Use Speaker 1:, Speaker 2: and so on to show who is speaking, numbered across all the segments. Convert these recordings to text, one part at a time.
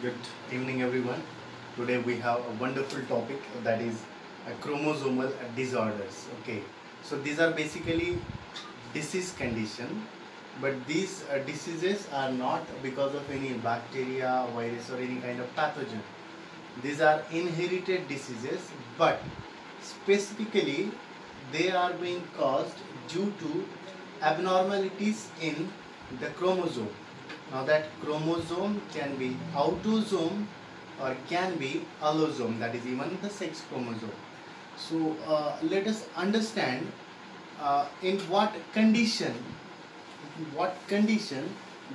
Speaker 1: Good evening, everyone. Today we have a wonderful topic that is chromosomal disorders. Okay, so these are basically disease condition, but these uh, diseases are not because of any bacteria, virus, or any kind of pathogen. These are inherited diseases, but specifically they are being caused due to abnormalities in the chromosome. Now that chromosome can be autosome or can be allosome, that is even the sex chromosome. So uh, let us understand uh, in what condition, in what condition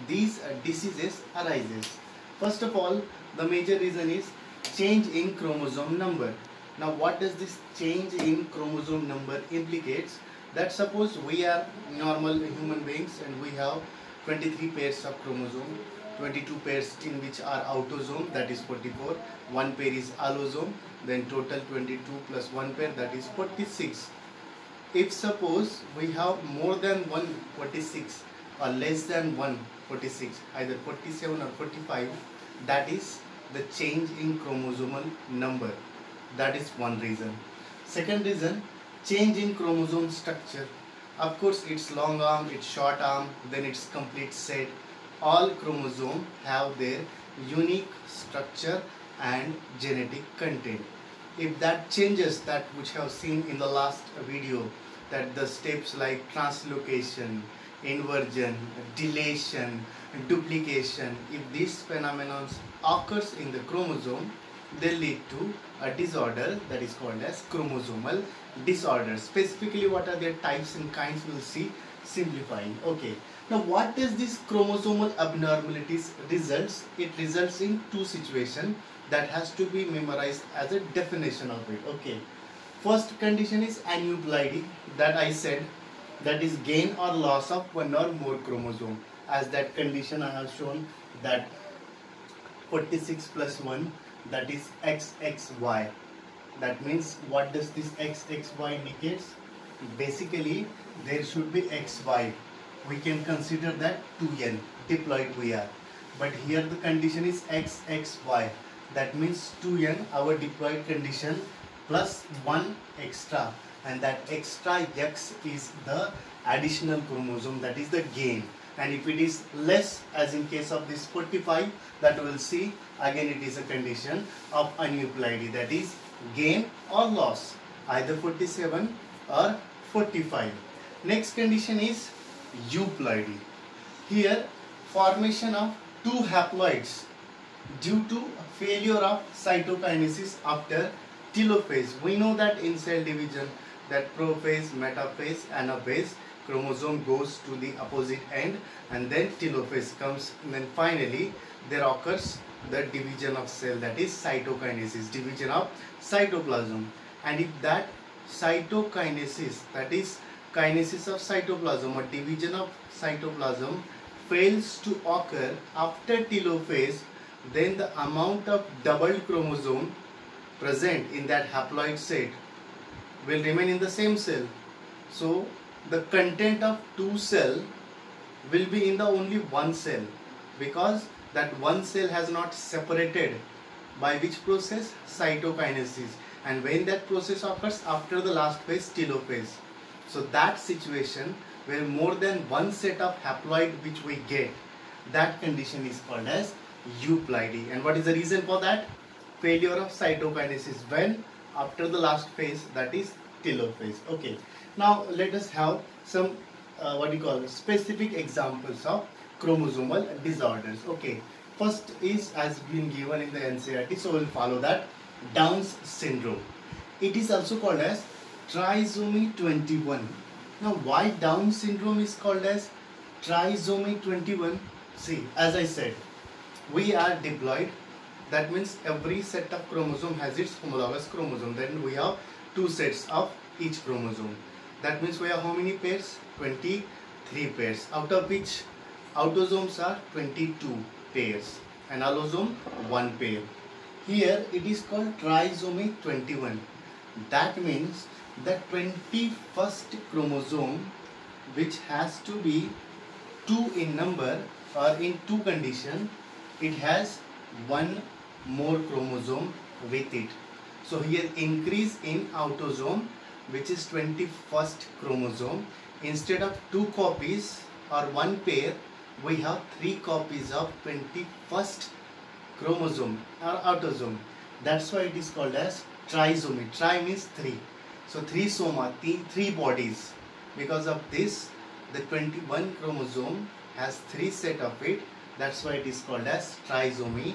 Speaker 1: these uh, diseases arises. First of all, the major reason is change in chromosome number. Now what does this change in chromosome number implicates? That suppose we are normal human beings and we have 23 pairs of chromosome 22 pairs in which are autosome that is 44 one pair is allosome then total 22 plus one pair that is 46 if suppose we have more than one 46 or less than one 46 either 47 or 45 that is the change in chromosomal number. That is one reason. Second reason change in chromosome structure of course it's long arm it's short arm then it's complete set. All chromosome have their unique structure and genetic content. If that changes that which have seen in the last video that the steps like translocation inversion deletion duplication if these phenomena occurs in the chromosome they lead to a disorder that is called as chromosomal disorder. Specifically what are their types and kinds we'll see simplifying. Okay. Now what does this chromosomal abnormalities results? It results in two situations that has to be memorized as a definition of it. Okay. First condition is aneuploidy. That i said that is gain or loss of one or more chromosome. As that condition i have shown that 46 plus 1 that is XXY. That means what does this XXY indicates? Basically there should be XY. We can consider that 2N diploid we are. But here the condition is XXY. That means 2N our diploid condition plus 1 extra and that extra X is the additional chromosome that is the gain and if it is less as in case of this 45 that we will see again it is a condition of aneuploidy that is gain or loss either 47 or 45 next condition is euploidy here formation of two haploids due to failure of cytokinesis after telophase. We know that in cell division that prophase metaphase anaphase chromosome goes to the opposite end and then telophase comes and then finally there occurs the division of cell that is cytokinesis division of cytoplasm. And if that cytokinesis that is kinesis of cytoplasm or division of cytoplasm fails to occur after telophase then the amount of double chromosome present in that haploid set will remain in the same cell. So the content of two cell will be in the only one cell because that one cell has not separated by which process? Cytokinesis. And when that process occurs after the last phase telophase. So that situation where more than one set of haploid which we get that condition is called as euploidy. And what is the reason for that? Failure of cytokinesis when? After the last phase that is telophase. Okay now let us have some uh, what do you call specific examples of chromosomal disorders. Okay, first is as been given in the NCERT, so we'll follow that. Down's syndrome. It is also called as trisomy 21. Now, why Down syndrome is called as trisomy 21? See, as I said, we are diploid. That means every set of chromosome has its homologous chromosome. Then we have two sets of each chromosome. That means we have how many pairs? 23 pairs out of which autosomes are 22 pairs and allosome 1 pair. Here it is called trisomy 21. That means the 21st chromosome which has to be 2 in number or in 2 condition it has one more chromosome with it. So here increase in autosome which is 21st chromosome. Instead of two copies or one pair, we have three copies of 21st chromosome or autosome. That's why it is called as trisomy. Tri means three. So three soma, three, three bodies. Because of this, the 21 chromosome has three set of it. That's why it is called as trisomy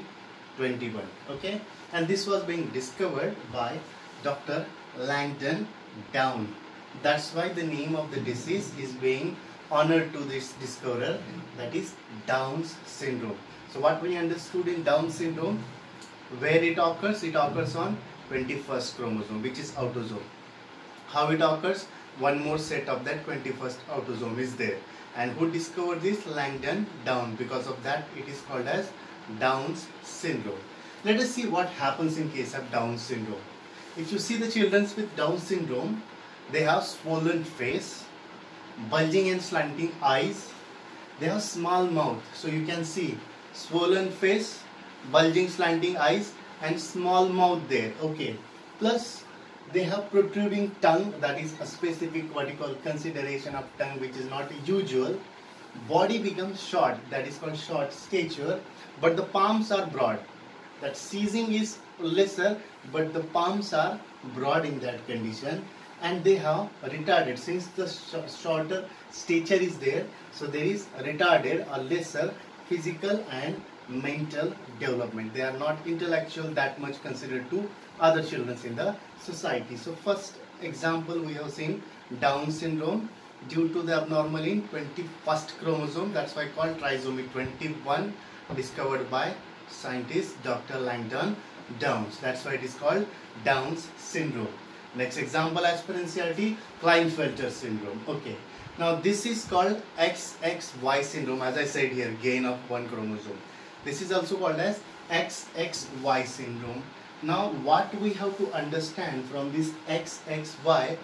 Speaker 1: 21. Okay, and this was being discovered by Dr. Langdon Down. That's why the name of the disease is being honored to this discoverer that is Down's syndrome. So what we understood in Down syndrome, where it occurs, it occurs on 21st chromosome which is autosome. How it occurs? One more set of that 21st autosome is there. And who discovered this? Langdon Down. Because of that it is called as Down's syndrome. Let us see what happens in case of Down syndrome. If you see the children with Down syndrome, they have swollen face, bulging and slanting eyes, they have small mouth. So you can see swollen face, bulging slanting eyes and small mouth there. Okay. Plus they have protruding tongue that is a specific what you call consideration of tongue which is not usual. Body becomes short that is called short stature but the palms are broad. That seizing is lesser but the palms are broad in that condition. And they have retarded. Since the sh shorter stature is there so there is retarded or lesser physical and mental development. They are not intellectual that much considered to other children in the society. So first example we have seen down syndrome. Due to the abnormal in 21st chromosome that's why called trisomy 21 discovered by scientist dr langdon downs that's why it is called downs syndrome Next example as per Klinefelter syndrome. Okay. Now this is called XXY syndrome as I said here, gain of one chromosome. This is also called as XXY syndrome. Now what we have to understand from this XXY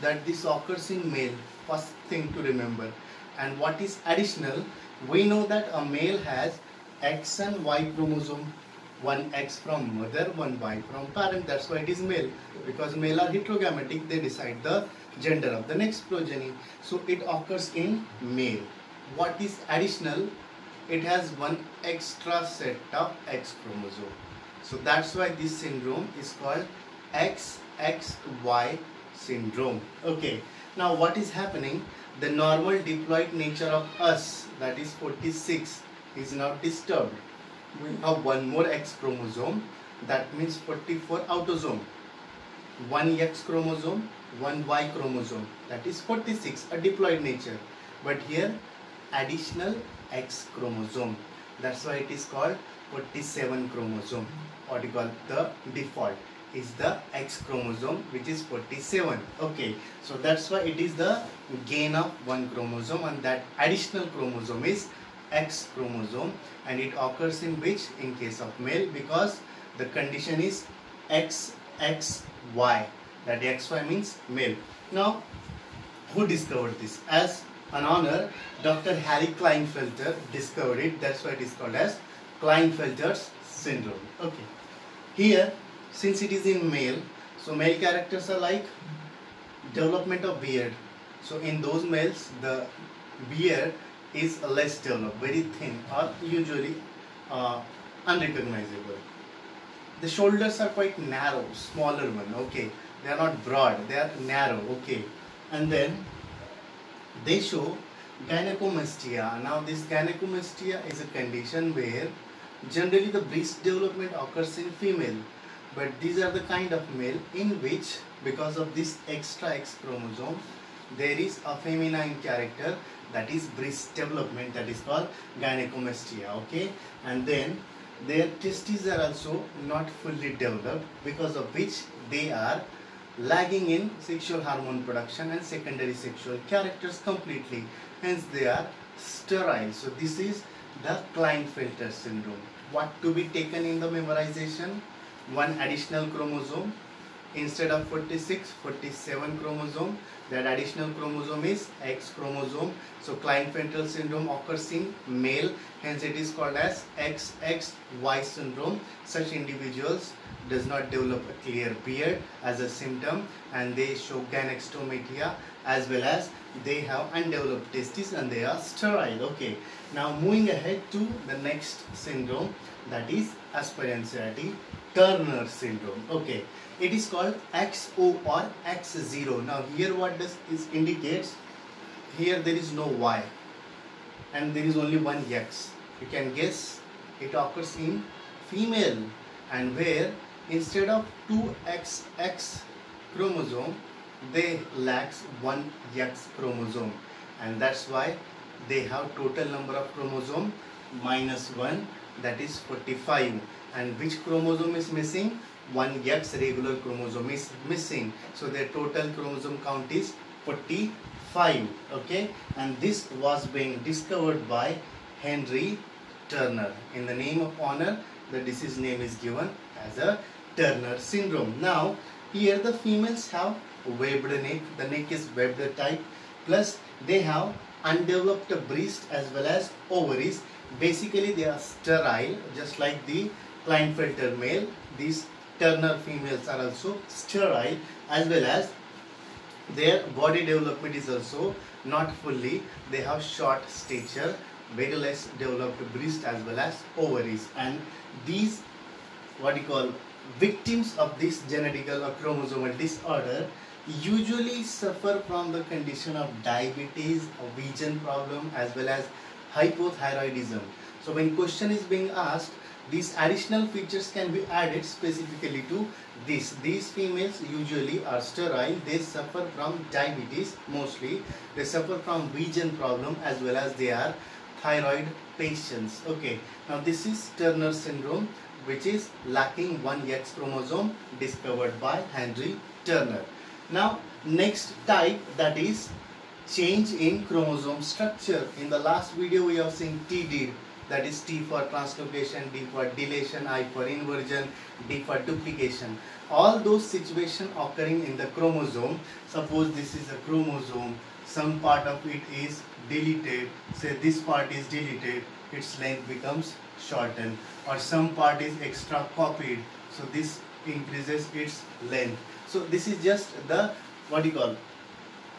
Speaker 1: that this occurs in male, first thing to remember. And what is additional, we know that a male has X and Y chromosome one X from mother, one Y from parent. That's why it is male. Because male are heterogametic, they decide the gender of the next progeny. So it occurs in male. What is additional? It has one extra set of X chromosome. So that's why this syndrome is called XXY syndrome. Okay. Now what is happening? The normal diploid nature of us, that is 46, is now disturbed we have one more X chromosome that means 44 autosome. One X chromosome one Y chromosome that is 46 a diploid nature. But here additional X chromosome that's why it is called 47 chromosome what you call the default is the X chromosome which is 47 okay. So that's why it is the gain of one chromosome and that additional chromosome is X chromosome and it occurs in which in case of male because the condition is XXY that XY means male. Now who discovered this? As an honor Dr. Harry Klinefelter discovered it that's why it is called as Klinefelter's syndrome. Okay. Here since it is in male so male characters are like development of beard. So in those males the beard is less developed, very thin or usually uh, unrecognizable. The shoulders are quite narrow, smaller one, okay. They are not broad, they are narrow, okay. And then they show gynecomastia. Now this gynecomastia is a condition where generally the breast development occurs in female but these are the kind of male in which because of this extra X chromosome there is a feminine character that is breast development that is called gynecomastia okay? And then their testes are also not fully developed because of which they are lagging in sexual hormone production and secondary sexual characters completely. Hence they are sterile. So this is the Klinefelter syndrome. What to be taken in the memorization? One additional chromosome instead of 46 47 chromosome that additional chromosome is X chromosome. So Klinefelter syndrome occurs in male hence it is called as XXY syndrome. Such individuals does not develop a clear beard as a symptom and they show gynecostomatia as well as they have undeveloped testes and they are sterile. Okay. Now moving ahead to the next syndrome that is Asper-Yancey Turner syndrome. Okay. It is called XO or X0 now here what this indicates here there is no Y. And there is only one X. You can guess it occurs in female and where instead of 2XX chromosome they lacks one X chromosome. And that's why they have total number of chromosome minus 1 that is 45 and which chromosome is missing? One X regular chromosome is missing. So their total chromosome count is 45 okay? And this was being discovered by Henry Turner. In the name of honor the disease name is given as a Turner syndrome. Now here the females have webbed neck. The neck is webbed type. Plus they have undeveloped breast as well as ovaries basically they are sterile just like the Klinefelter male. These Turner females are also sterile as well as their body development is also not fully. They have short stature very less developed breast as well as ovaries. And these what you call victims of this genetical or chromosomal disorder usually suffer from the condition of diabetes, vision problem as well as hypothyroidism. So when question is being asked, these additional features can be added specifically to this. These females usually are sterile. They suffer from diabetes mostly. They suffer from vision problem as well as they are thyroid patients. Okay. Now this is Turner syndrome which is lacking one X chromosome discovered by Henry Turner. Now next type that is change in chromosome structure. In the last video we have seen TD that is T for translocation, D for deletion, I for inversion, D for duplication. All those situations occurring in the chromosome, suppose this is a chromosome, some part of it is deleted, say this part is deleted, its length becomes shortened or some part is extra copied, so this increases its length so this is just the what you call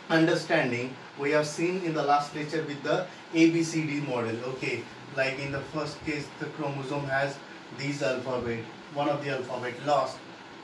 Speaker 1: understanding we have seen in the last lecture with the ABCD model. Okay, like in the first case the chromosome has these alphabet, one of the alphabet lost,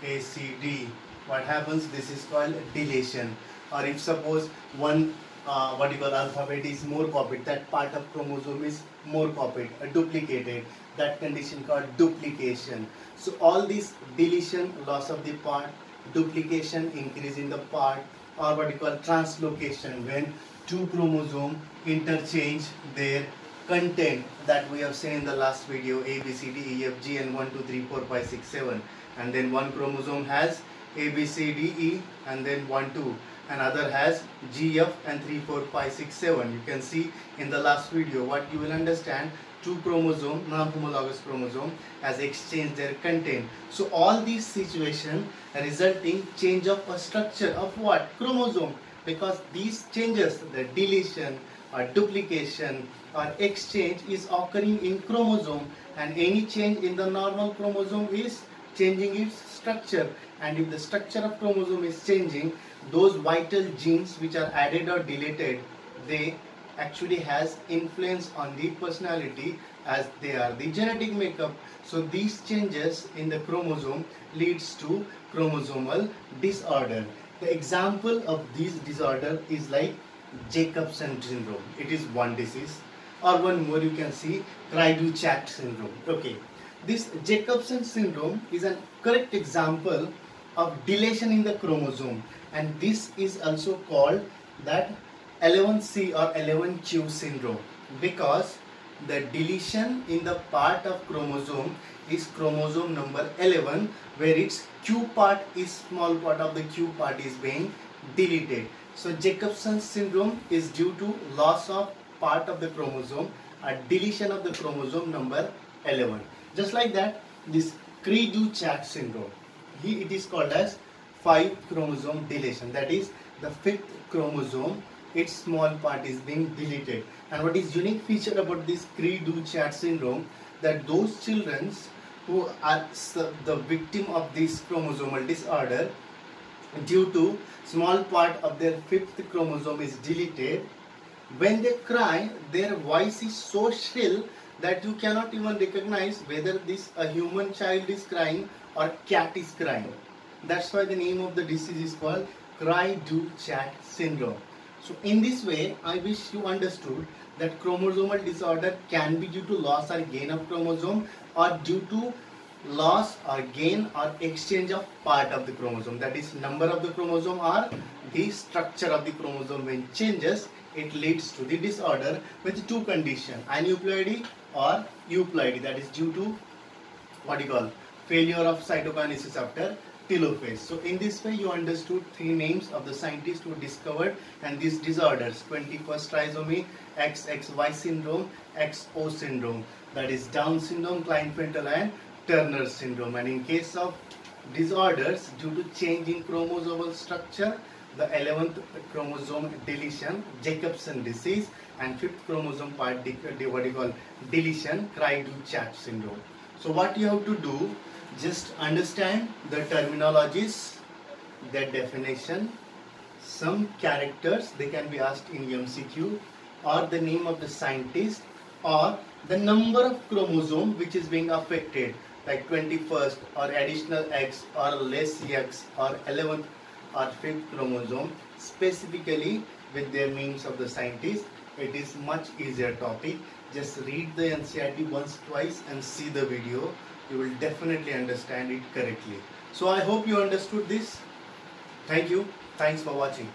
Speaker 1: A, C, D. What happens? This is called deletion. Or if suppose one uh, call alphabet is more copied, that part of chromosome is more copied, uh, duplicated. That condition called duplication. So all these deletion, loss of the part, duplication, increase in the part or what you call translocation when two chromosome interchange their content that we have seen in the last video A, B, C, D, E, F, G and 1, 2, 3, 4, 5, 6, 7 and then one chromosome has A, B, C, D, E and then 1, 2 and other has G, F and 3, 4, 5, 6, 7. You can see in the last video what you will understand two chromosome, non-homologous chromosome has exchanged their content. So all these situations result in change of a structure of what? Chromosome. Because these changes, the deletion or duplication or exchange is occurring in chromosome and any change in the normal chromosome is changing its structure and if the structure of chromosome is changing those vital genes which are added or deleted they actually has influence on the personality as they are the genetic makeup. So these changes in the chromosome leads to chromosomal disorder. The example of this disorder is like Jacobson syndrome. It is one disease or one more you can see Cri-du-Chat syndrome. Okay. This Jacobson syndrome is a correct example of deletion in the chromosome and this is also called that 11C or 11q syndrome because the deletion in the part of chromosome is chromosome number 11 where its q part is small part of the q part is being deleted. So Jacobson syndrome is due to loss of part of the chromosome a deletion of the chromosome number 11. Just like that this Cri-du-Chat syndrome he, it is called as 5 chromosome deletion that is the fifth chromosome its small part is being deleted. And what is unique feature about this Cri-du-Chat syndrome that those children who are the victim of this chromosomal disorder due to small part of their fifth chromosome is deleted when they cry their voice is so shrill that you cannot even recognize whether this a human child is crying or cat is crying. That's why the name of the disease is called Cri-du-Chat syndrome so in this way, I wish you understood that chromosomal disorder can be due to loss or gain of chromosome or due to loss or gain or exchange of part of the chromosome. That is number of the chromosome or the structure of the chromosome when changes, it leads to the disorder with two conditions, aneuploidy or euploidy that is due to what you call failure of cytokinesis after So in this way you understood three names of the scientists who discovered and these disorders 21st trisomy, XXY syndrome, XO syndrome. That is Down syndrome, Klinefelter and Turner syndrome. And in case of disorders due to change in chromosomal structure the 11th chromosome deletion Jacobson disease and 5th chromosome part what you call deletion Cri-du-Chat syndrome. So what you have to do just understand the terminologies, their definition, some characters they can be asked in MCQ or the name of the scientist or the number of chromosome which is being affected like 21st or additional X or less X or 11th or 5th chromosome. Specifically with their names of the scientist it is much easier topic. Just read the NCERT once twice and see the video you will definitely understand it correctly. So I hope you understood this. Thank you. Thanks for watching.